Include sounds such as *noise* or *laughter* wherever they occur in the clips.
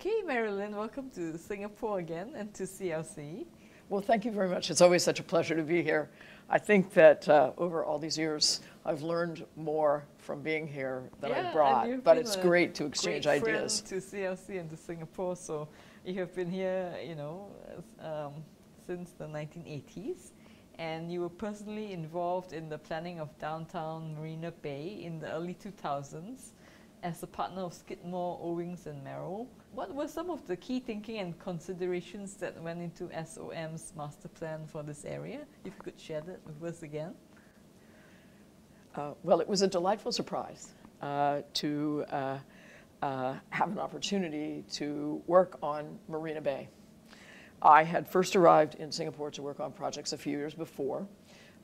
Okay, Marilyn, welcome to Singapore again and to CLC. Well, thank you very much. It's always such a pleasure to be here. I think that uh, over all these years, I've learned more from being here than yeah, I brought, but it's great to exchange great ideas. to CLC and to Singapore. So you have been here, you know, um, since the 1980s, and you were personally involved in the planning of downtown Marina Bay in the early 2000s as a partner of Skidmore, Owings and Merrill. What were some of the key thinking and considerations that went into SOM's master plan for this area? If you could share that with us again. Uh, well, it was a delightful surprise uh, to uh, uh have an opportunity to work on Marina Bay. I had first arrived in Singapore to work on projects a few years before.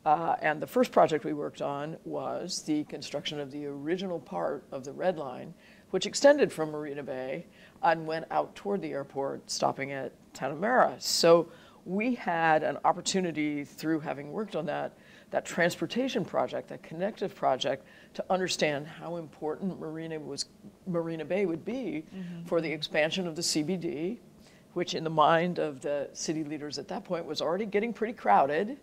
Uh, and the first project we worked on was the construction of the original part of the Red Line, which extended from Marina Bay and went out toward the airport, stopping at Tanah Merah. So we had an opportunity through having worked on that, that transportation project, that connective project, to understand how important Marina, was, Marina Bay would be mm-hmm. for the expansion of the CBD, which in the mind of the city leaders at that point was already getting pretty crowded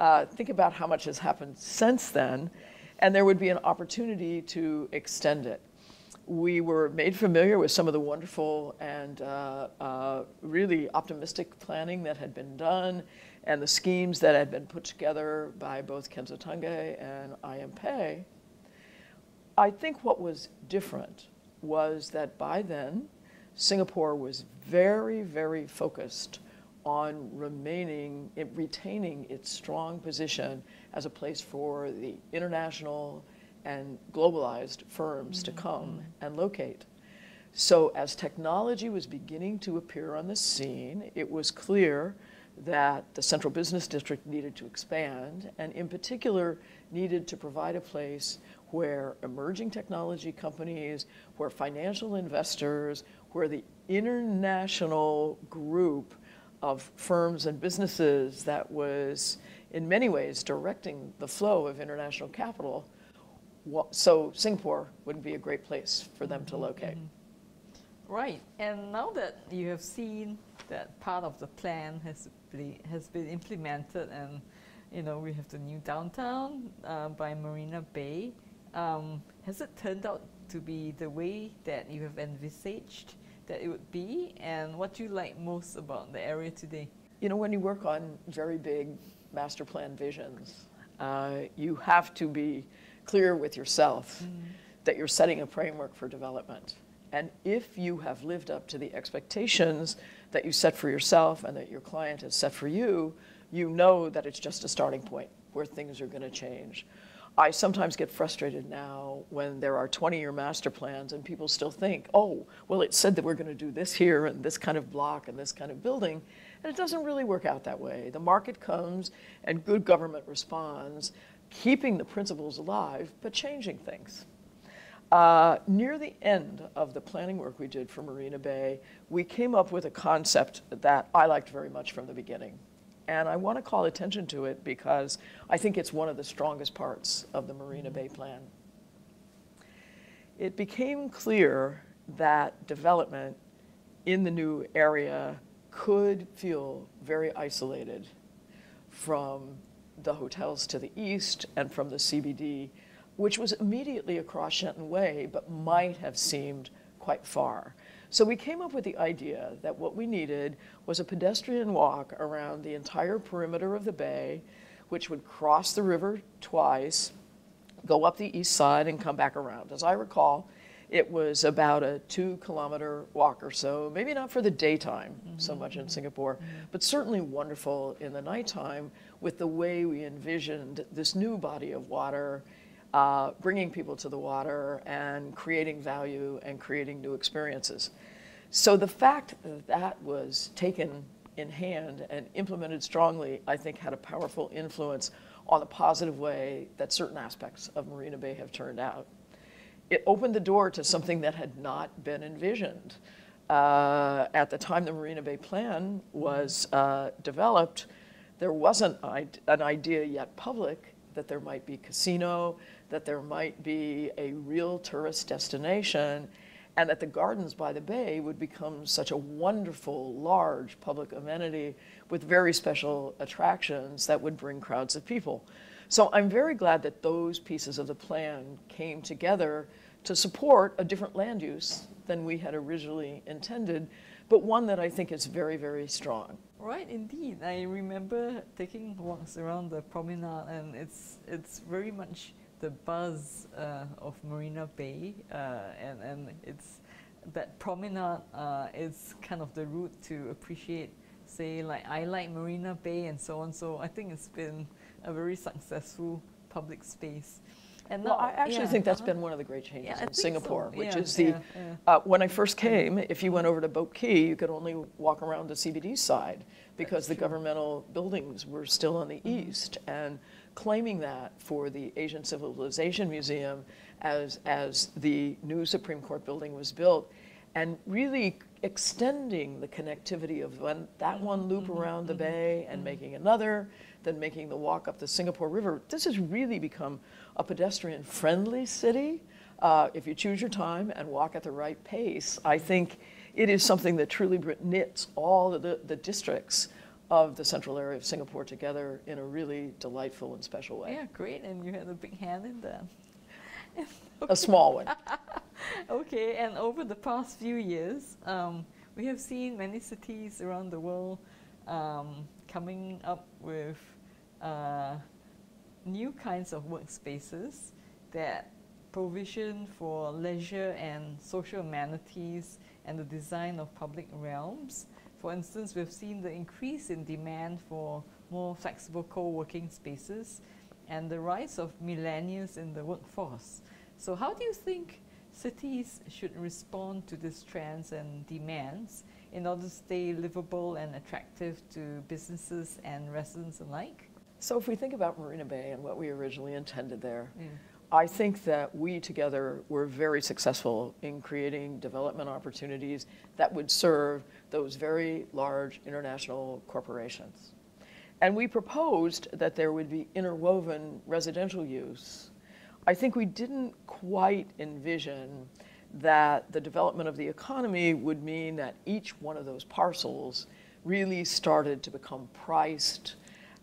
uh, think about how much has happened since then, and there would be an opportunity to extend it. We were made familiar with some of the wonderful and uh, uh, really optimistic planning that had been done and the schemes that had been put together by both Kenzo Tange and IM I think what was different was that by then, Singapore was very, very focused on remaining, retaining its strong position as a place for the international and globalized firms mm-hmm. to come and locate. So as technology was beginning to appear on the scene, it was clear that the central business district needed to expand and in particular needed to provide a place where emerging technology companies, where financial investors, where the international group of firms and businesses that was, in many ways, directing the flow of international capital. So Singapore wouldn't be a great place for them to locate. Mm -hmm. Right, and now that you have seen that part of the plan has been, has been implemented and you know, we have the new downtown uh, by Marina Bay. Um, has it turned out to be the way that you have envisaged? That it would be and what you like most about the area today? You know, when you work on very big master plan visions, uh, you have to be clear with yourself mm. that you're setting a framework for development. And if you have lived up to the expectations that you set for yourself and that your client has set for you, you know that it's just a starting point where things are going to change. I sometimes get frustrated now when there are 20-year master plans and people still think, oh, well, it said that we're going to do this here and this kind of block and this kind of building. And it doesn't really work out that way. The market comes and good government responds, keeping the principles alive, but changing things. Uh, near the end of the planning work we did for Marina Bay, we came up with a concept that I liked very much from the beginning. And I want to call attention to it because I think it's one of the strongest parts of the Marina Bay Plan. It became clear that development in the new area could feel very isolated from the hotels to the east and from the CBD, which was immediately across Shenton Way, but might have seemed quite far. So we came up with the idea that what we needed was a pedestrian walk around the entire perimeter of the bay, which would cross the river twice, go up the east side, and come back around. As I recall, it was about a two kilometer walk or so, maybe not for the daytime mm -hmm. so much in Singapore, mm -hmm. but certainly wonderful in the nighttime with the way we envisioned this new body of water uh, bringing people to the water and creating value and creating new experiences. So the fact that that was taken in hand and implemented strongly, I think had a powerful influence on the positive way that certain aspects of Marina Bay have turned out. It opened the door to something that had not been envisioned. Uh, at the time the Marina Bay Plan was uh, developed, there wasn't an idea yet public that there might be casino, that there might be a real tourist destination, and that the gardens by the bay would become such a wonderful, large public amenity with very special attractions that would bring crowds of people. So I'm very glad that those pieces of the plan came together to support a different land use than we had originally intended, but one that I think is very, very strong. Right, indeed. I remember taking walks around the promenade, and it's it's very much the buzz uh, of Marina Bay, uh, and and it's that promenade uh, is kind of the route to appreciate, say, like I like Marina Bay and so on. So I think it's been a very successful public space. And well, I actually yeah, think that's uh -huh. been one of the great changes yeah, in Singapore, so. which yeah, is the, uh, when I first came, if you went over to Boat Quay, you could only walk around the CBD side because that's the true. governmental buildings were still on the mm -hmm. east. And claiming that for the Asian Civilization Museum as, as the new Supreme Court building was built, and really extending the connectivity of one, that one loop mm -hmm. around the mm-hmm. bay and mm -hmm. making another, then making the walk up the Singapore River. This has really become a pedestrian friendly city. Uh, if you choose your time and walk at the right pace, I think it is something that truly knits all the, the districts of the central area of Singapore together in a really delightful and special way. Yeah, great. And you had a big hand in that. *laughs* a small one. *laughs* okay, and over the past few years, um, we have seen many cities around the world um, coming up with uh, new kinds of workspaces that provision for leisure and social amenities and the design of public realms. For instance, we've seen the increase in demand for more flexible co-working spaces and the rise of millennials in the workforce. So how do you think cities should respond to these trends and demands in order to stay livable and attractive to businesses and residents alike? So if we think about Marina Bay and what we originally intended there, yeah. I think that we together were very successful in creating development opportunities that would serve those very large international corporations. And we proposed that there would be interwoven residential use. I think we didn't quite envision that the development of the economy would mean that each one of those parcels really started to become priced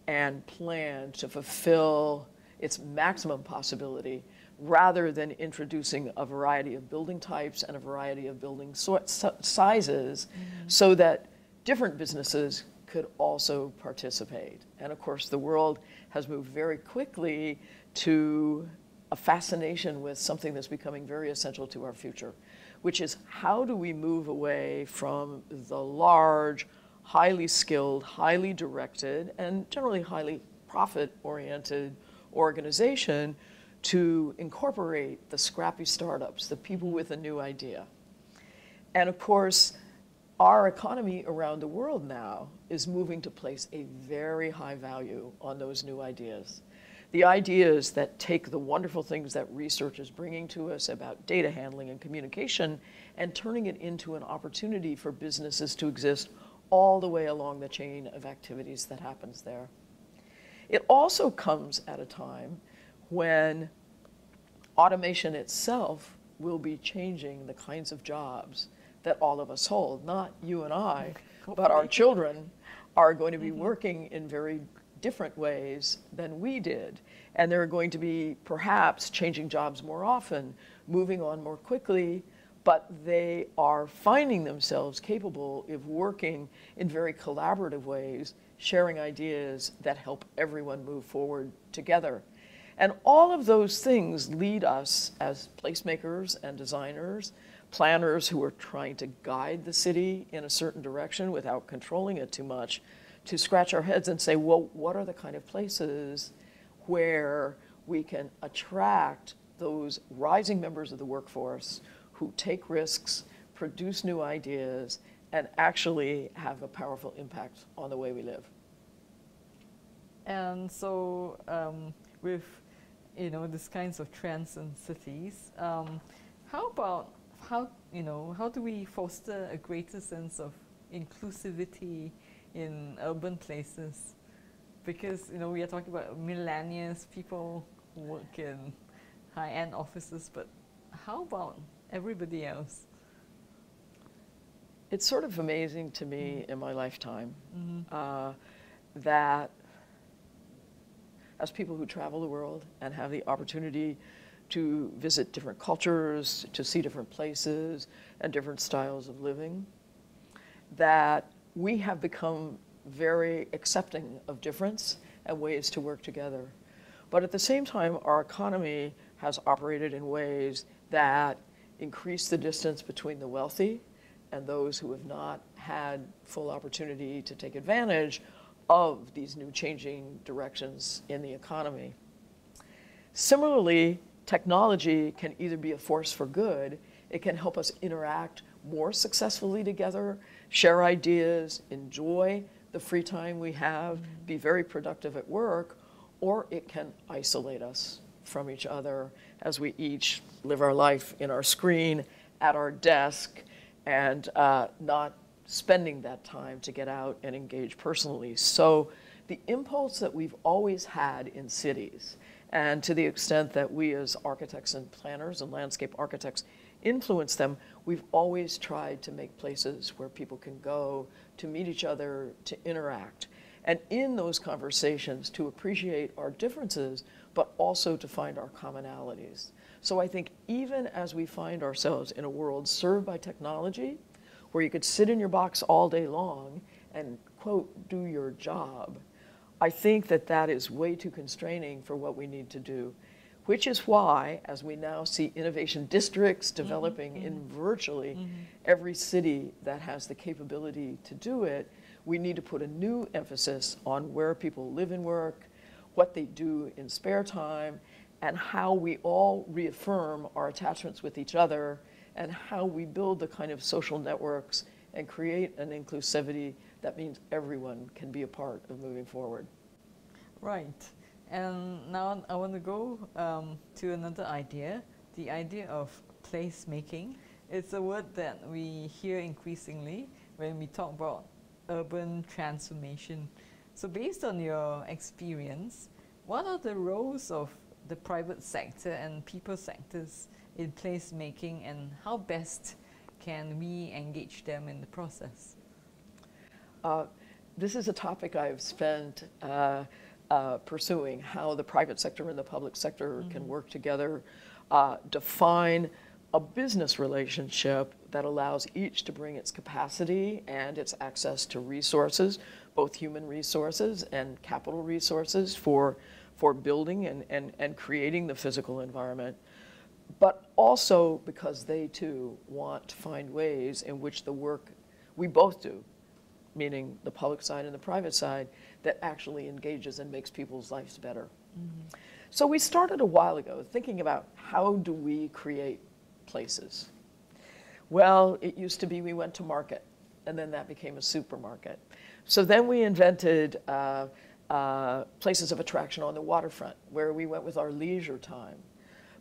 and planned to fulfill its maximum possibility rather than introducing a variety of building types and a variety of building so sizes mm-hmm. so that different businesses could also participate. And of course, the world has moved very quickly to a fascination with something that's becoming very essential to our future, which is how do we move away from the large, highly skilled, highly directed, and generally highly profit oriented organization to incorporate the scrappy startups, the people with a new idea. And of course, our economy around the world now is moving to place a very high value on those new ideas. The ideas that take the wonderful things that research is bringing to us about data handling and communication and turning it into an opportunity for businesses to exist all the way along the chain of activities that happens there. It also comes at a time when automation itself will be changing the kinds of jobs that all of us hold. Not you and I, but our children are going to be mm-hmm. working in very different ways than we did. And they're going to be perhaps changing jobs more often, moving on more quickly, but they are finding themselves capable of working in very collaborative ways sharing ideas that help everyone move forward together. And all of those things lead us as placemakers and designers, planners who are trying to guide the city in a certain direction without controlling it too much, to scratch our heads and say, well, what are the kind of places where we can attract those rising members of the workforce who take risks, produce new ideas, and actually have a powerful impact on the way we live. And so um, with you know these kinds of trends in cities, um, how about how you know how do we foster a greater sense of inclusivity in urban places? Because you know we are talking about millennials, people work in high-end offices, but how about everybody else? It's sort of amazing to me Mm-hmm. in my lifetime uh, that as people who travel the world and have the opportunity to visit different cultures, to see different places and different styles of living, that we have become very accepting of difference and ways to work together. But at the same time, our economy has operated in ways that increase the distance between the wealthy and those who have not had full opportunity to take advantage of these new changing directions in the economy. Similarly, technology can either be a force for good, it can help us interact more successfully together, share ideas, enjoy the free time we have, be very productive at work, or it can isolate us from each other as we each live our life in our screen, at our desk, and uh, not spending that time to get out and engage personally. So the impulse that we've always had in cities, and to the extent that we as architects and planners and landscape architects influence them, we've always tried to make places where people can go to meet each other, to interact. And in those conversations, to appreciate our differences, but also to find our commonalities. So I think even as we find ourselves in a world served by technology, where you could sit in your box all day long and, quote, do your job, I think that that is way too constraining for what we need to do. Which is why, as we now see innovation districts mm-hmm. developing in mm-hmm. virtually mm-hmm. every city that has the capability to do it, we need to put a new emphasis on where people live and work, what they do in spare time, and how we all reaffirm our attachments with each other, and how we build the kind of social networks and create an inclusivity that means everyone can be a part of moving forward. Right. And now I want to go um, to another idea the idea of placemaking. It's a word that we hear increasingly when we talk about urban transformation. So, based on your experience, what are the roles of the private sector and people sectors in placemaking, and how best can we engage them in the process? Uh, this is a topic I've spent uh, uh, pursuing how the private sector and the public sector can work together, uh, define a business relationship that allows each to bring its capacity and its access to resources, both human resources and capital resources for, for building and, and, and creating the physical environment. But also because they too want to find ways in which the work we both do, meaning the public side and the private side, that actually engages and makes people's lives better. So we started a while ago thinking about how do we create places. Well, it used to be we went to market, and then that became a supermarket. So then we invented uh, uh, places of attraction on the waterfront, where we went with our leisure time.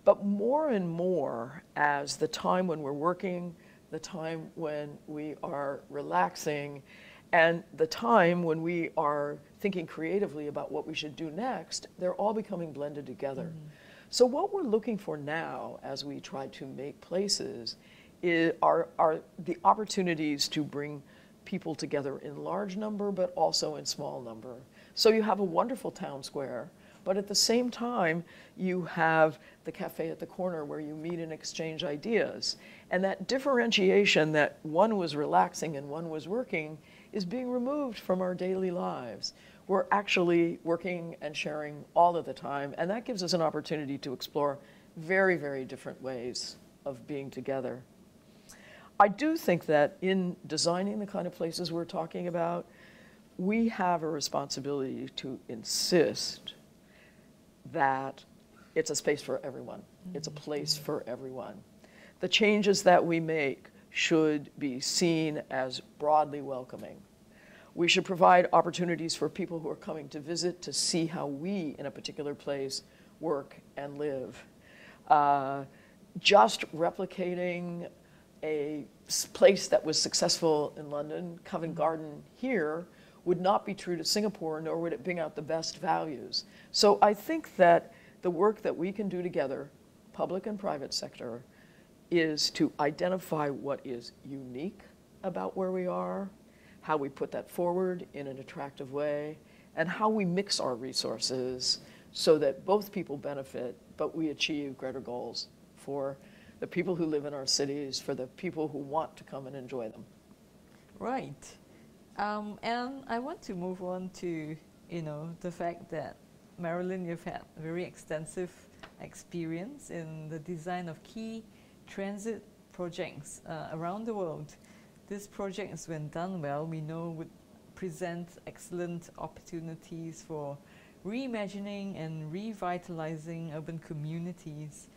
But more and more, as the time when we're working, the time when we are relaxing, and the time when we are thinking creatively about what we should do next, they're all becoming blended together. So, what we're looking for now as we try to make places is, are, are the opportunities to bring people together in large number, but also in small number. So, you have a wonderful town square, but at the same time, you have the cafe at the corner where you meet and exchange ideas. And that differentiation that one was relaxing and one was working is being removed from our daily lives. We're actually working and sharing all of the time, and that gives us an opportunity to explore very, very different ways of being together. I do think that in designing the kind of places we're talking about, we have a responsibility to insist that it's a space for everyone. It's a place for everyone. The changes that we make should be seen as broadly welcoming. We should provide opportunities for people who are coming to visit to see how we, in a particular place, work and live. Uh, just replicating a place that was successful in London, Covent Garden here, would not be true to Singapore, nor would it bring out the best values. So I think that the work that we can do together, public and private sector, is to identify what is unique about where we are, how we put that forward in an attractive way, and how we mix our resources so that both people benefit, but we achieve greater goals for the people who live in our cities, for the people who want to come and enjoy them. Right. Um, and I want to move on to, you know, the fact that Marilyn, you've had very extensive experience in the design of key transit projects uh, around the world. These projects, when done well, we know would present excellent opportunities for reimagining and revitalizing urban communities.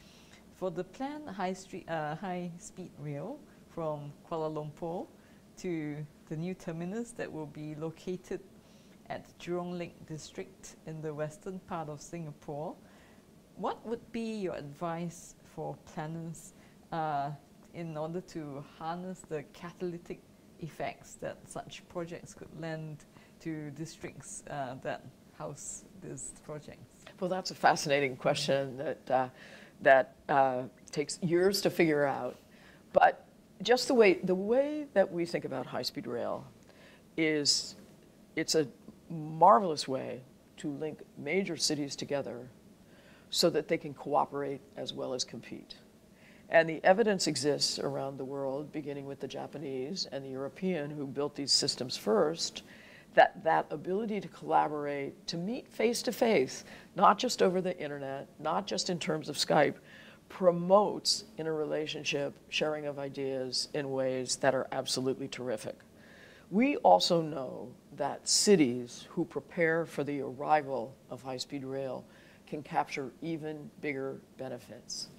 For the planned high, street, uh, high speed rail from Kuala Lumpur to the new terminus that will be located at Jurong Lake District in the western part of Singapore, what would be your advice for planners uh, in order to harness the catalytic effects that such projects could lend to districts uh, that house these projects? Well, that's a fascinating question that, uh, that uh, takes years to figure out. But just the way, the way that we think about high-speed rail is it's a marvelous way to link major cities together so that they can cooperate as well as compete. And the evidence exists around the world, beginning with the Japanese and the European who built these systems first, that that ability to collaborate, to meet face to face, not just over the internet, not just in terms of Skype, promotes in a relationship sharing of ideas in ways that are absolutely terrific. We also know that cities who prepare for the arrival of high-speed rail can capture even bigger benefits.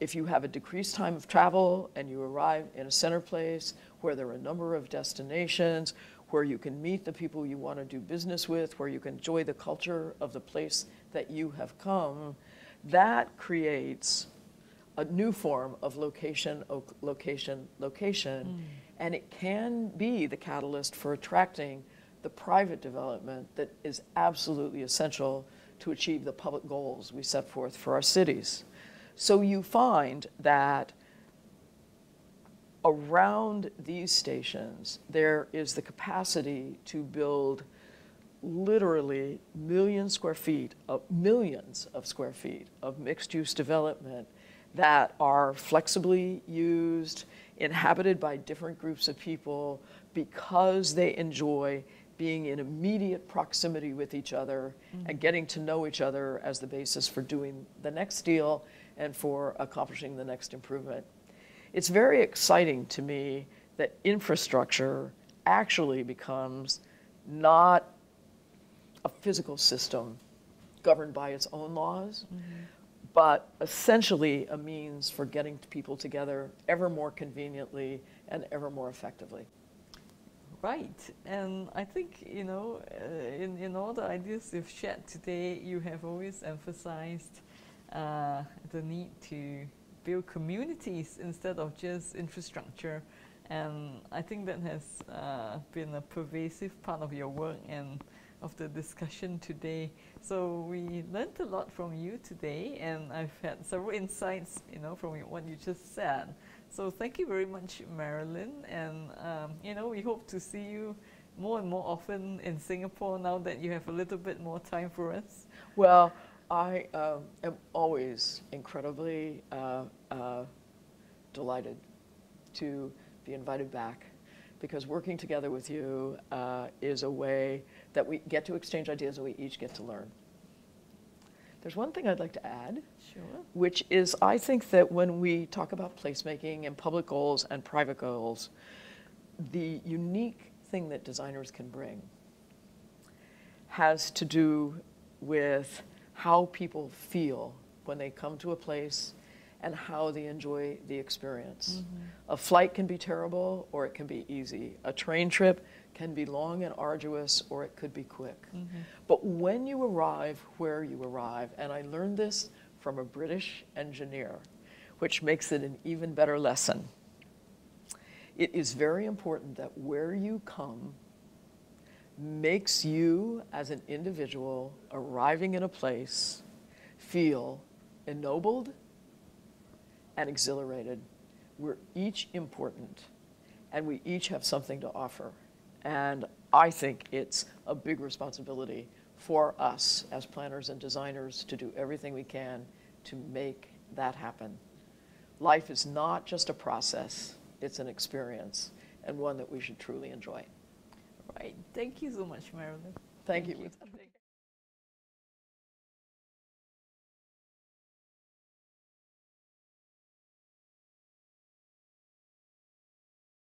If you have a decreased time of travel and you arrive in a center place where there are a number of destinations, where you can meet the people you want to do business with, where you can enjoy the culture of the place that you have come, that creates a new form of location, location, location. Mm. And it can be the catalyst for attracting the private development that is absolutely essential to achieve the public goals we set forth for our cities. So you find that around these stations, there is the capacity to build literally million square feet of millions of square feet of mixed use development that are flexibly used, inhabited by different groups of people because they enjoy being in immediate proximity with each other mm-hmm. and getting to know each other as the basis for doing the next deal and for accomplishing the next improvement. It's very exciting to me that infrastructure actually becomes not a physical system governed by its own laws, mm-hmm. but essentially a means for getting people together ever more conveniently and ever more effectively. Right, and I think, you know, uh, in, in all the ideas you've shared today, you have always emphasized uh, the need to build communities instead of just infrastructure. And I think that has uh, been a pervasive part of your work and of the discussion today. So we learned a lot from you today, and I've had several insights, you know, from what you just said. So thank you very much, Marilyn, and um, you know, we hope to see you more and more often in Singapore now that you have a little bit more time for us. Well, I uh, am always incredibly uh, uh, delighted to be invited back because working together with you uh, is a way that we get to exchange ideas and we each get to learn. There's one thing I'd like to add, sure. which is I think that when we talk about placemaking and public goals and private goals, the unique thing that designers can bring has to do with how people feel when they come to a place and how they enjoy the experience. Mm-hmm. A flight can be terrible or it can be easy. A train trip can be long and arduous or it could be quick. Mm-hmm. But when you arrive where you arrive, and I learned this from a British engineer, which makes it an even better lesson. It is very important that where you come makes you as an individual arriving in a place feel ennobled and exhilarated. We're each important and we each have something to offer. And I think it's a big responsibility for us as planners and designers to do everything we can to make that happen. Life is not just a process, it's an experience, and one that we should truly enjoy. Right. Thank you so much, Marilyn. Thank, Thank you. you.